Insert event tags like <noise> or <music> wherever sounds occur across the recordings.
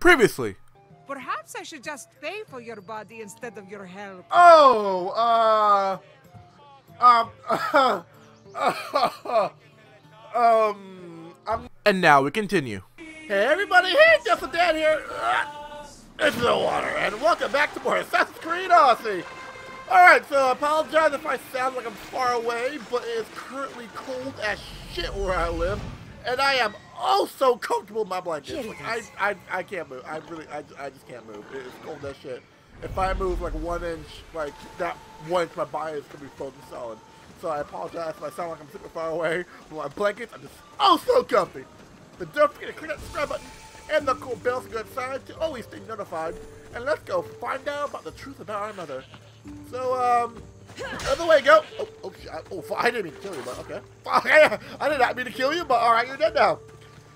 Previously. Perhaps I should just pay for your body instead of your help. Oh, uh, um, <laughs> um, I'm. And now we continue. Hey everybody, hey, Just a Dad here. It's the water, and welcome back to more Assassin's Creed Odyssey. Alright, so I apologize if I sound like I'm far away, but it is currently cold as shit where I live, and I am oh so comfortable in my blanket. Like, I, I, I can't move. I really, I, I just can't move. It's cold as shit. If I move like one inch, like that one inch, my body is gonna be frozen solid. So I apologize if I sound like I'm super far away. But my blankets, I'm just oh so comfy. But don't forget to click that subscribe button and the cool bell to go inside to always stay notified. And let's go find out about the truth about our mother. So, um, <laughs> other way go. Oh, oh, oh, I didn't mean to kill you, but okay. <laughs> I did not mean to kill you, but alright, you're dead now.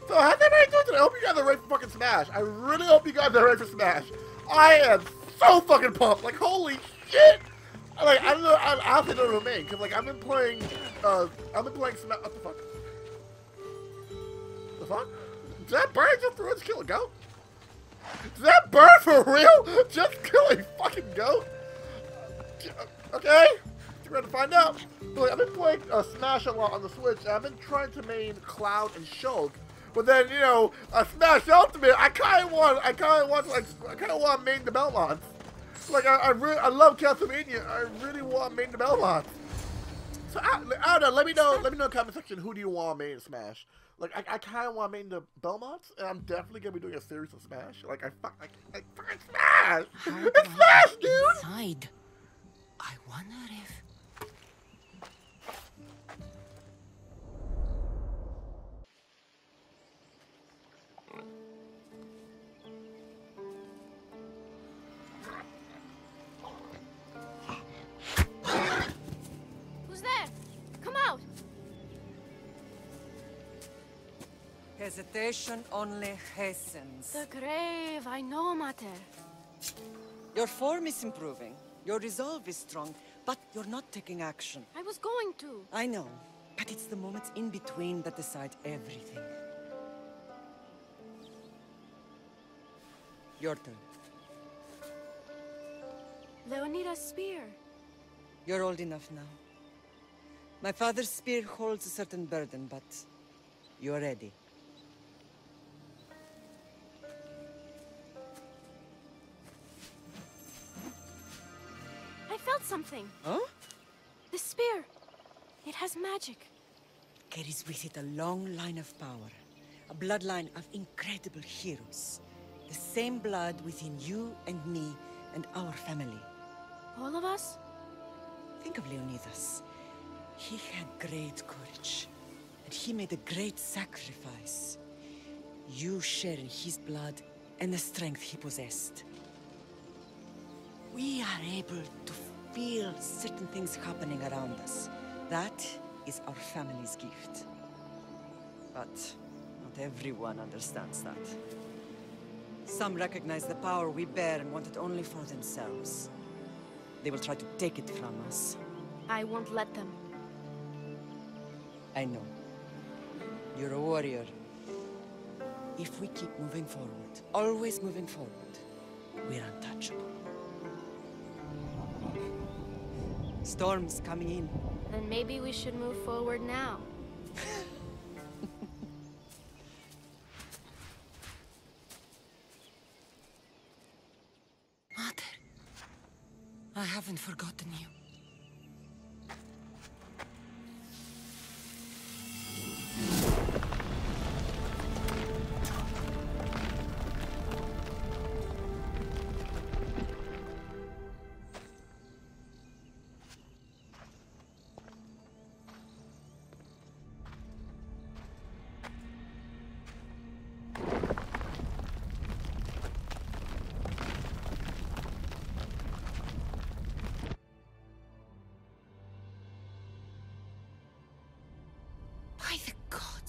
So how's everybody doing today? I hope you guys are ready for fucking Smash. I really hope you guys are ready for Smash. I am so fucking pumped. Like, holy shit. Like, I don't know, I, I honestly don't know what because, like, I've been playing, uh, I've been playing Smash, what the fuck? The fuck? Did that bird just through its kill a goat? Did that bird for real just kill a fucking goat? Okay, we're gonna find out. Look, I've been playing uh, Smash a lot on the Switch, and I've been trying to main Cloud and Shulk. But then, you know, uh, Smash Ultimate, I kind of want, I kind of want, like, I kind of want to main the Belmonts. Like, I, I really, I love Castlevania. I really want main the Belmonts. So, I, I, don't know, let me know, let me know in the comment section, who do you want main Smash? Like, I, I kind of want main the Belmonts, and I'm definitely going to be doing a series of Smash. Like, I fuck, like, like fucking Smash! How it's Smash, dude! Inside. I wonder if... Who's there? Come out! Hesitation only hastens. The grave, I know, Mater. Your form is improving. Your resolve is strong, but you're not taking action. I was going to. I know, but it's the moments in between that decide everything. Your turn. Leonidas' spear. You're old enough now. My father's spear holds a certain burden, but you're ready. I felt something. Huh? The spear. It has magic. Carries with it a long line of power. A bloodline of incredible heroes. The same blood within you and me and our family. All of us? Think of Leonidas. He had great courage, and he made a great sacrifice. You share in his blood and the strength he possessed. We are able to feel certain things happening around us. That is our family's gift. But not everyone understands that. Some recognize the power we bear and want it only for themselves. They will try to take it from us. I won't let them. I know. You're a warrior. If we keep moving forward, always moving forward, we're untouchable. Storm's coming in. Then maybe we should move forward now.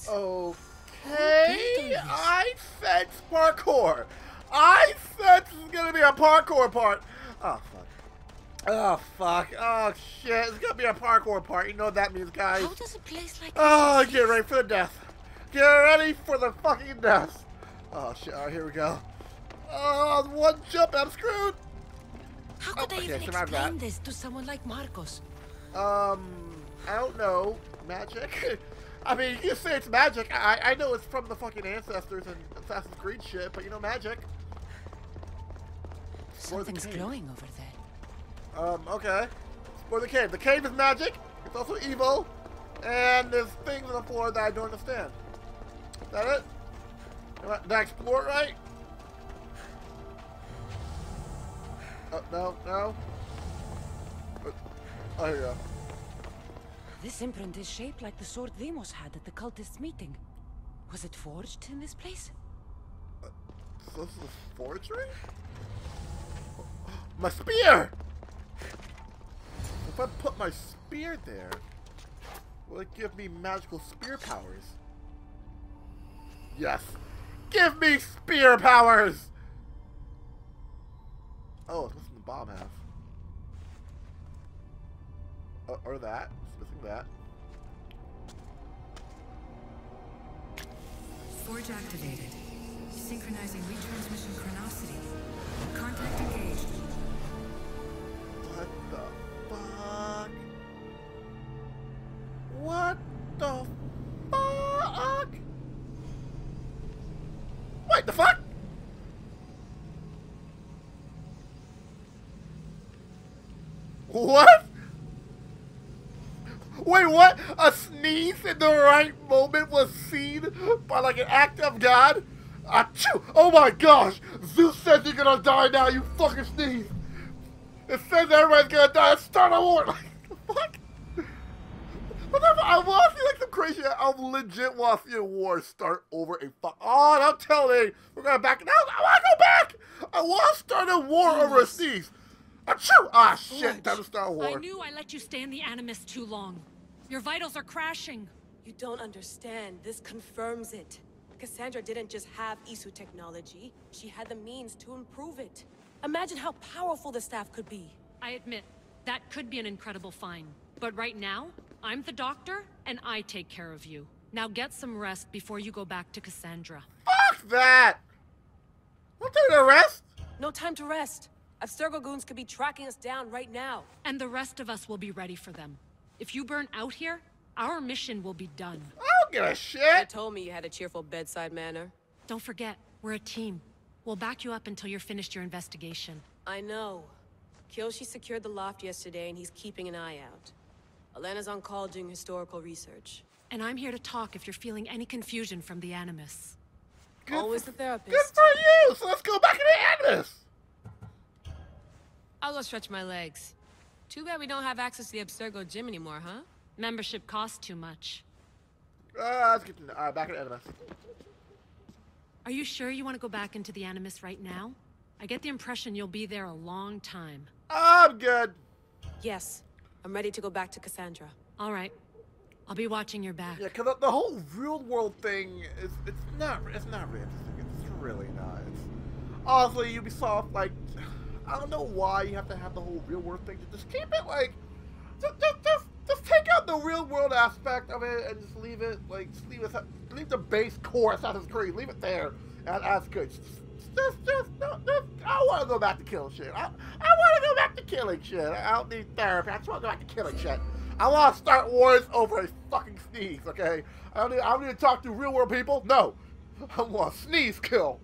Okay, I sense parkour. I sense this is gonna be a parkour part. Oh fuck. Oh fuck. Oh shit. It's gonna be a parkour part. You know what that means, guys. How does a place like Oh, get ready for the death. Get ready for the fucking death. Oh shit. All right, here we go. Oh, one jump, I'm screwed. How Oh, could I okay, even explain that. this to someone like Markos? Um, I don't know. Magic? <laughs> I mean, you say it's magic. I, I know it's from the fucking ancestors and Assassin's Creed shit, but you know, magic. Something's glowing over there. Um, okay. Explore the cave. The cave is magic. It's also evil. And there's things on the floor that I don't understand. Is that it? Did I, did I explore it right? Oh, no, no. Uh, Oh, here you go. This imprint is shaped like the sword Deimos had at the cultists' meeting. Was it forged in this place? So this is a forgery? My spear! If I put my spear there, will it give me magical spear powers? Yes. Give me spear powers! Oh, missing the bomb half. Uh, or that. Missing that. Forge activated. Synchronizing retransmission chronicity. Contact engaged. What the fuck? What the fuck? Wait, the fuck? What? Wait, what? A sneeze in the right moment was seen by like an act of God? Achoo! Oh my gosh! Zeus says you're gonna die now, you fucking sneeze! It says everybody's gonna die. Let's start a war. Like, <laughs> the fuck? What the fuck? I want to see like some crazy. I legit want to see a war start over a fuck. Oh, don't tell me we're gonna back. No, I want to go back. I want to start a war over a sneeze. Achoo! Ah, shit. Time to start a war. I knew I let you stay in the Animus too long. Your vitals are crashing. You don't understand. This confirms it. Kassandra didn't just have Isu technology. She had the means to improve it. Imagine how powerful the staff could be. I admit, that could be an incredible find. But right now, I'm the doctor, and I take care of you. Now get some rest before you go back to Kassandra. Fuck that. I'll take a rest. No time to rest. Abstergo goons could be tracking us down right now. And the rest of us will be ready for them. If you burn out here, our mission will be done. I don't give a They shit. told me you had a cheerful bedside manner. Don't forget, we're a team. We'll back you up until you're finished your investigation. I know. Kiyoshi secured the loft yesterday and he's keeping an eye out. Elena's on call doing historical research. And I'm here to talk if you're feeling any confusion from the Animus. Good Always for- the therapist. Good for you. So let's go back into Animus. I'll go stretch my legs. Too bad we don't have access to the Abstergo gym anymore, huh? Membership costs too much. Uh, let's get to, uh, back into Animus. Are you sure you want to go back into the Animus right now? I get the impression you'll be there a long time. I'm good. Yes. I'm ready to go back to Kassandra. All right. I'll be watching your back. Yeah, cause the, the whole real world thing is it's not it's not really interesting. It's really not. It's honestly Ubisoft like I don't know why you have to have the whole real world thing. Just keep it like just just just, just take out the real world aspect of it and just leave it like just leave it leave the base core Assassin's Creed. Leave it there. And that's good. Just just just, no, just I want to go back to killing shit. I, I want to go back to killing shit. I don't need therapy. I just want to go back to killing shit. I want to start wars over a fucking sneeze, okay? I don't need, I don't need to talk to real world people. No. <laughs> I want a sneeze kill.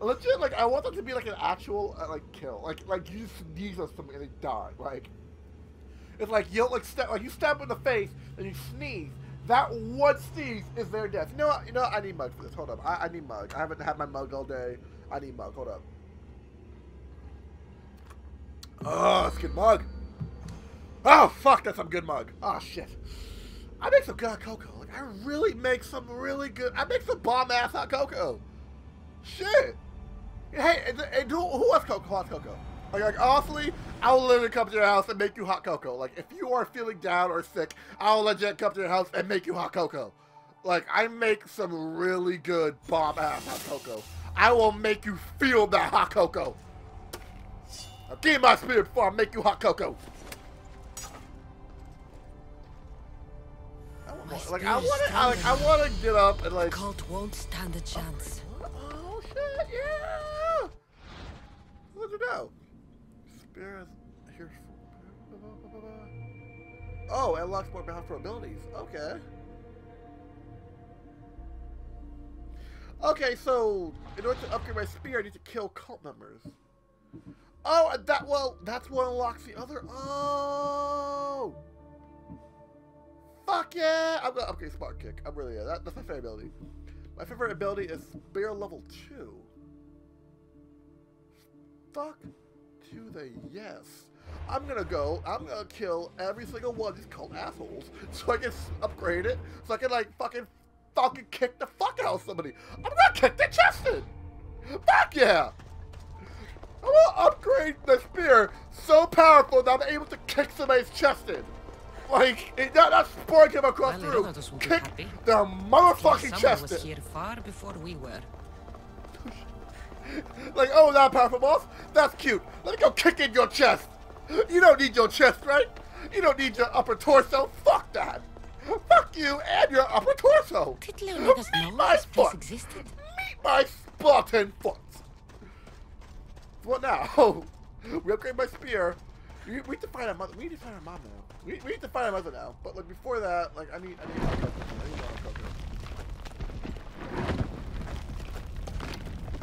Legit, like, I want that to be like an actual, uh, like, kill. Like, like you sneeze on somebody and they die. Like, it's like, you like, step, like, you stab in the face and you sneeze. That one sneeze is their death. You know what? You know what? I need mug for this. Hold up. I, I need mug. I haven't had my mug all day. I need mug. Hold up. Oh, let's get mug. Oh, fuck, that's some good mug. Oh, shit. I make some good hot cocoa. Like, I really make some really good... I make some bomb-ass hot cocoa. Shit. Hey, and, who, who has cocoa, hot cocoa? Like, like, honestly, I will literally come to your house and make you hot cocoa. Like, if you are feeling down or sick, I will legit come to your house and make you hot cocoa. Like, I make some really good bomb-ass hot cocoa. I will make you feel that hot cocoa. Now, give me my spirit before I make you hot cocoa. I want more- like I want to, I, like I want to get up and like... The cult won't stand a chance. Oh, oh shit! Yeah. Spear is here. Oh, it unlocks more powerful abilities. Okay. Okay, so in order to upgrade my spear, I need to kill cult members. Oh, that well, that's what unlocks the other. Oh, fuck yeah! I'm gonna upgrade Sparta Kick. I'm really yeah, that, that's my favorite ability. My favorite ability is Spear level two. Fuck to the yes. I'm gonna go. I'm gonna kill every single one of these cult assholes so I can upgrade it. So I can like fucking fucking kick the fuck out of somebody. I'm gonna kick their chest in. Fuck yeah! I'm gonna upgrade the spear so powerful that I'm able to kick somebody's chest in. Like, it, that, that spore came across through. Kick their motherfucking chest was in. here far before we were. Like, oh, that powerful boss? That's cute. Let me go kick in your chest. You don't need your chest, right? You don't need your upper torso. Fuck that. Fuck you and your upper torso. Did Leonidas Meet know my this foot. existed? Meet my Spartan foot. What now? <laughs> Oh, we upgrade my spear. We, we need to find our mother. We need to find our mom now. We, we need to find our mother now. But like before that, like I need I need more cocoa. I need more cocoa.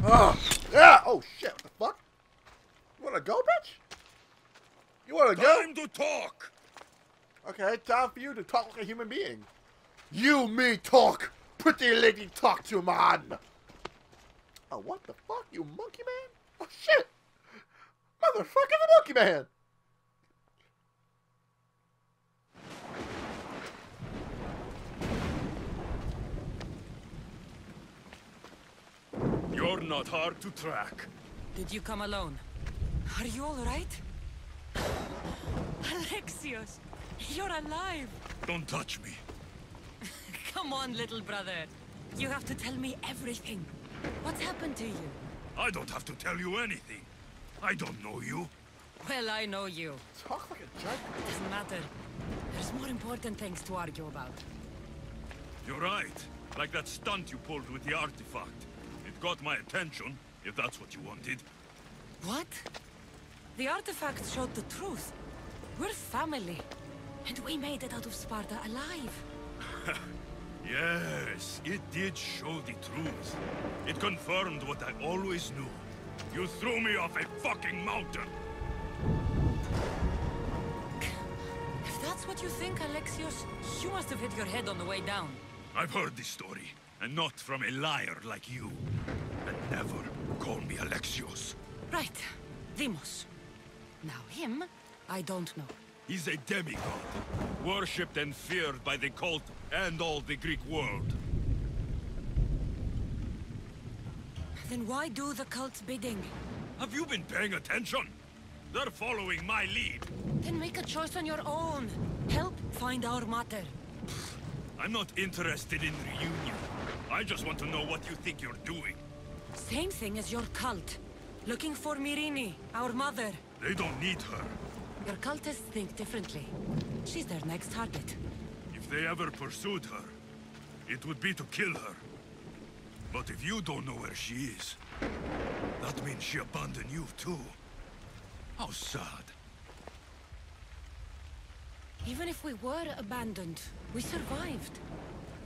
Oh, yeah. Oh shit. What the fuck? You wanna go, bitch? You wanna go? Time to talk. Okay, time for you to talk like a human being. You, me, talk. Pretty lady, talk to man. Oh, what the fuck, you monkey man? Oh, shit. Motherfucker, the monkey man. You're not hard to track. Did you come alone? Are you all right? Alexios, you're alive. Don't touch me. <laughs> Come on, little brother. You have to tell me everything. What's happened to you? I don't have to tell you anything. I don't know you. Well, I know you. Talk like a giant. Doesn't matter. There's more important things to argue about. You're right. Like that stunt you pulled with the artifact. It got my attention, if that's what you wanted. What? The artifact showed the truth. We're family. And we made it out of Sparta alive. <laughs> Yes, it did show the truth. It confirmed what I always knew. You threw me off a fucking mountain. If that's what you think, Alexios, you must have hit your head on the way down. I've heard this story, and not from a liar like you. And never call me Alexios. Right. Deimos. Now him, I don't know. He's a demigod, worshipped and feared by the cult and all the Greek world. Then why do the cult's bidding? Have you been paying attention? They're following my lead. Then make a choice on your own. Help find our mater. I'm not interested in reunion. I just want to know what you think you're doing. Same thing as your cult. Looking for Myrrine, our mother. They don't need her. Your cultists think differently. She's their next target. If they ever pursued her, it would be to kill her. But if you don't know where she is, that means she abandoned you too. How sad. Even if we were abandoned, we survived.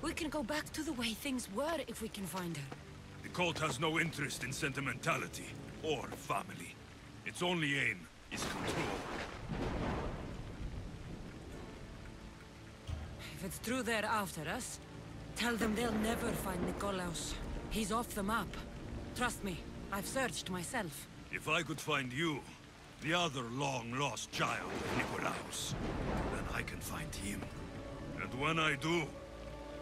We can go back to the way things were if we can find her. The cult has no interest in sentimentality or family. Its only aim is control. If it's true they're after us, tell them they'll never find Nikolaos. He's off the map. Trust me, I've searched myself. If I could find you, the other long-lost child of Nikolaos, then I can find him. And when I do,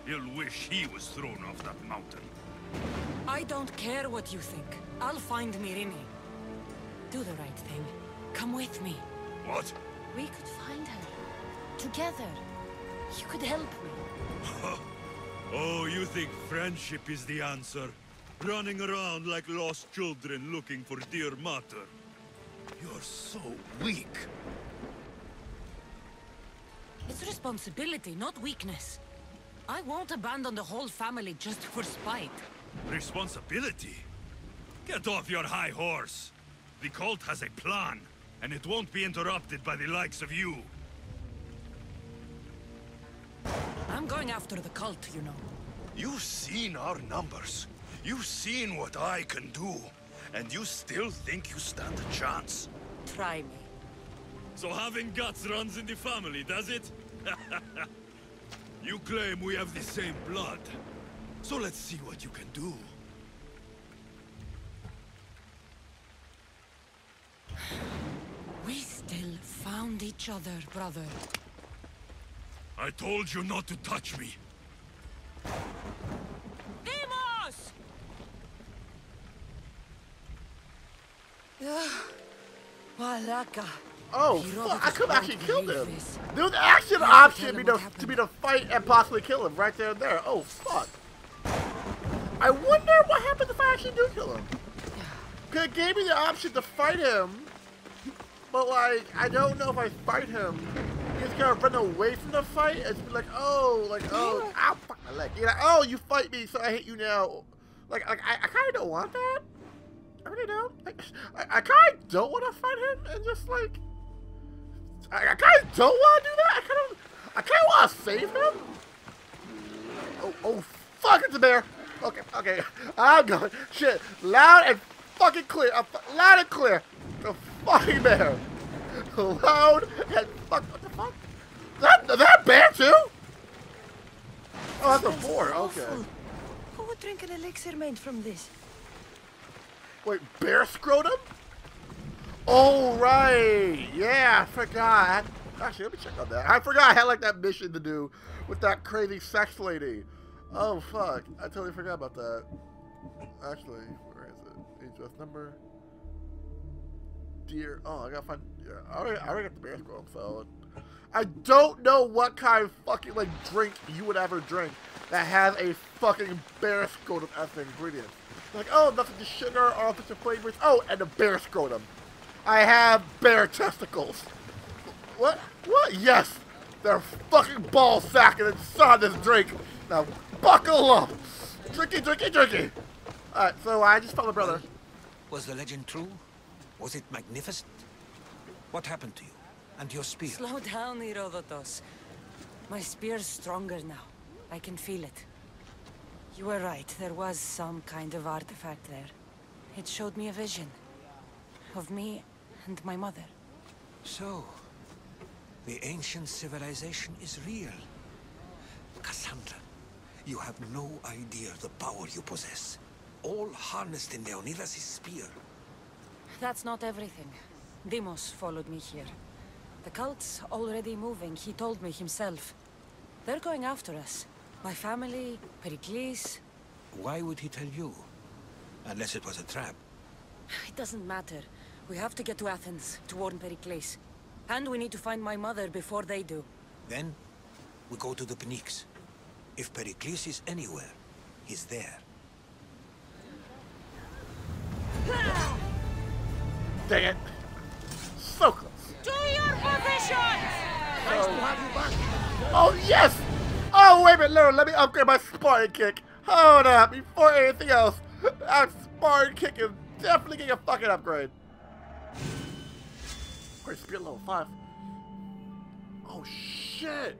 he'll wish he was thrown off that mountain. I don't care what you think. I'll find Myrrine. Do the right thing. Come with me. What? We could find her. Together. You could help me. <laughs> Oh, you think friendship is the answer? Running around like lost children looking for dear mater. You're so weak. It's responsibility, not weakness. I won't abandon the whole family just for spite. Responsibility? Get off your high horse. The cult has a plan. And it won't be interrupted by the likes of you. I'm going after the cult, you know. You've seen our numbers. You've seen what I can do. And you still think you stand a chance? Try me. So having guts runs in the family, does it? <laughs> you claim we have the same blood. So let's see what you can do. We still found each other, brother. I told you not to touch me. Deimos! Malaka. Oh, fuck, I could actually going to kill him. There was actually an I have to option to be to, to be to fight and possibly kill him right there and there. Oh, fuck. I wonder what happens if I actually do kill him. Because it gave me the option to fight him, but like, I don't know if I fight him. He's gonna run away from the fight and be like, oh, like, oh, ow, fuck my leg. You're like, oh, you fight me, so I hate you now. Like, like I, I kind of don't want that. I really don't. I, I kind of don't want to fight him and just like, I, I kind of don't want to do that. I kind of, I kind of want to save him. Oh, oh, fuck, it's a bear. Okay, okay, <laughs> I'm going. Shit, loud and fucking clear. Fu- loud and clear. The fucking bear. Loud and fuck. What the fuck? That that bear too? Oh, that's a boar. Okay. Who would drink an elixir made from this? Wait, bear scrotum? Oh right, yeah, I forgot. Actually, let me check on that. I forgot I had like that mission to do with that crazy sex lady. Oh fuck, I totally forgot about that. Actually, where is it? HUS number. Dear, oh, I gotta find. Yeah, I already, I already got the bear scrotum. So, I don't know what kind of fucking like drink you would ever drink that has a fucking bear scrotum as an ingredient. Like, oh, nothing to sugar, artificial flavors. Oh, and a bear scrotum. I have bear testicles. What? What? Yes! They're fucking ball sacking inside this drink. Now, buckle up! Drinky, drinky, drinky! Alright, so I just found my brother. Was the legend true? Was it magnificent? What happened to you? And your spear? Slow down, Herodotus. My spear's stronger now. I can feel it. You were right. There was some kind of artifact there. It showed me a vision. Of me and my mother. So, the ancient civilization is real. Kassandra, you have no idea the power you possess. All harnessed in Leonidas' spear. That's not everything. Deimos followed me here. The cult's already moving, he told me himself. They're going after us. My family, Pericles. Why would he tell you? Unless it was a trap. It doesn't matter. We have to get to Athens to warn Pericles. And we need to find my mother before they do. Then, we go to the Pnyx. If Pericles is anywhere, he's there. Dang it. So close. To your positions! Nice oh. to have you back. Oh, yes! Oh, wait a minute, let me upgrade my Spartan kick. Hold up, before anything else, that Spartan kick is definitely getting a fucking upgrade. Speed level 5. Oh, shit!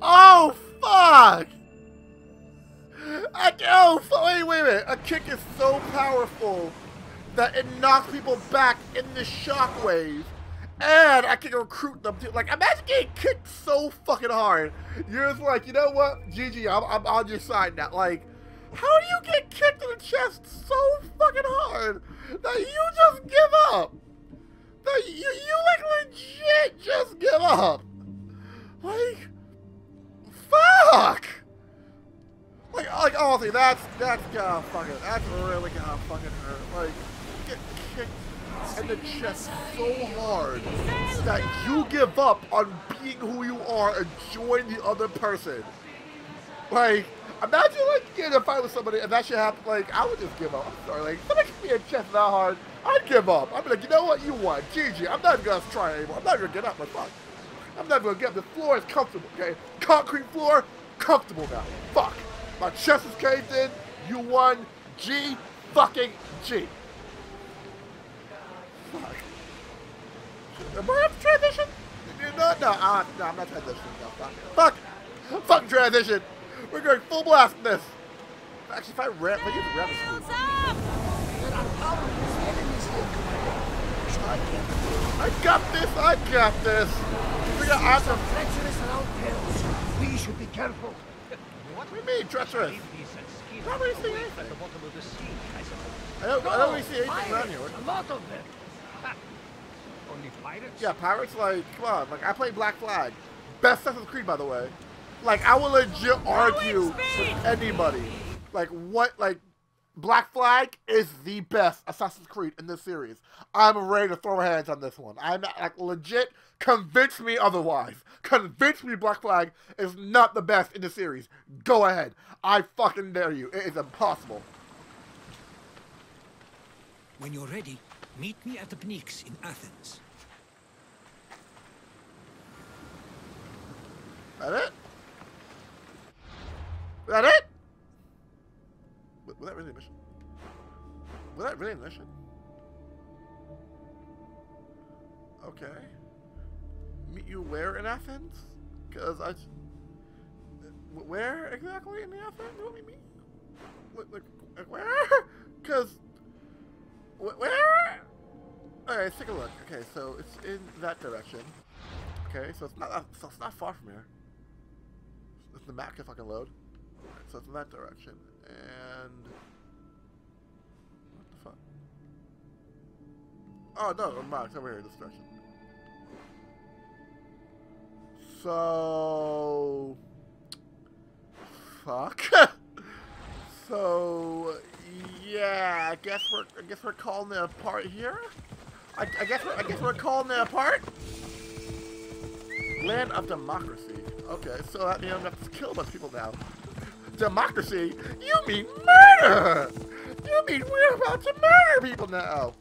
Oh, fuck! I, oh, wait, wait a minute. A kick is so powerful that it knocks people back in the shockwave. And I can recruit them too. Like, imagine getting kicked so fucking hard. You're just like, you know what? GG, I'm, I'm on your side now. Like, how do you get kicked in the chest so fucking hard that you just give up? That you, you like legit just give up. Like, fuck! Like, like honestly, that's that's gonna fucking that's really gonna fucking hurt. Like, in the chest so hard that you give up on being who you are and join the other person. Like, imagine like getting in a fight with somebody and that shit happen. Like, I would just give up. I'm sorry. Like, somebody kick me a chest that hard, I'd give up. I'd be like, you know what? You won. GG. I'm not gonna try anymore. I'm not gonna get up. My fuck. I'm not gonna get up. The floor is comfortable. Okay, concrete floor, comfortable now. Fuck. My chest is caved in. You won. G fucking G. fuck? Am I up transition? No, no, uh, no, I'm not transitioning. No, fuck. Fuck! Fuck transition! We're going full blast in this! Actually, if I rev, if I use rev There are powerless enemies here, Commander. So I can I got this, I got this! We got awesome. treacherous around perils. We should be careful. What do you mean, treacherous? These Not really seeing anything. at the bottom of the sea, I suppose. Don't, I don't really see anything around here. A lot of them. Oh, Only pirates? Yeah, pirates, like, come on. Like, I play Black Flag. Best Assassin's Creed, by the way. Like, I will legit argue with anybody. Like, what, like, Black Flag is the best Assassin's Creed in this series. I'm ready to throw my hands on this one. I'm, like, legit, convince me otherwise. Convince me Black Flag is not the best in the series. Go ahead. I fucking dare you. It is impossible. When you're ready, meet me at the Pnyx in Athens. That it? That it? Was that really a mission? Was that really a mission? Okay. Meet you where in Athens? Because I... Wh- Where exactly in the Athens? What do you mean? Like, like, where? Because... Where? Alright, let's take a look. Okay, so it's in that direction. Okay, so it's not so it's not far from here. If the map can fucking load. Alright, so it's in that direction. And what the fuck? Oh no, mind, it's over here this direction. So fuck. <laughs> so yeah, I guess we're I guess we're calling it apart here. I, I guess we're, I guess we're calling it apart. Land of democracy. Okay, so that means I'm gonna have to kill a bunch of people now. Democracy? You mean murder! You mean we're about to murder people now?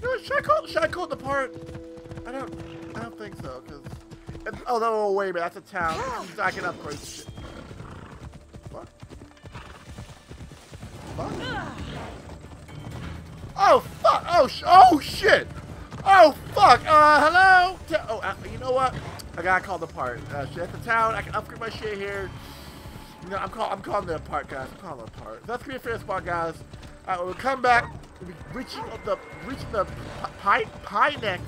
You know should I call should I call it the part? I don't I don't think so, cause oh no wait a minute, that's a town. I can upgrade shit. Oh fuck! Oh sh! Oh shit! Oh fuck! Uh, hello? T- oh, uh, you know what? I gotta call the part. Uh, shit, at the town, I can upgrade my shit here. You know, I'm call I'm calling the apart, guys. I'm calling apart. So that's gonna be a fair spot, guys. Alright, we'll come back. We'll be reaching the reaching the Pi Pinex.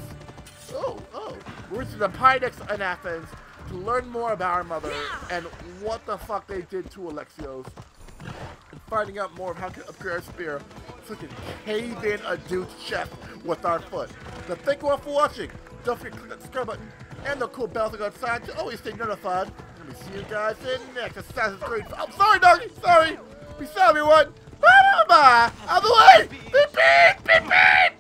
Oh, oh. We're reaching the Pinex in Athens to learn more about our mother and what the fuck they did to Alexios. And finding out more of how to upgrade our spear fucking cave in a dude's chest with our foot. So thank you all for watching. Don't forget to click that subscribe button and the cool bell thing on side to always stay notified. And we see you guys in next Assassin's Creed. I'm sorry, doggy. Sorry. Peace out, everyone. Bye bye. Out of the way. Beep beep beep beep.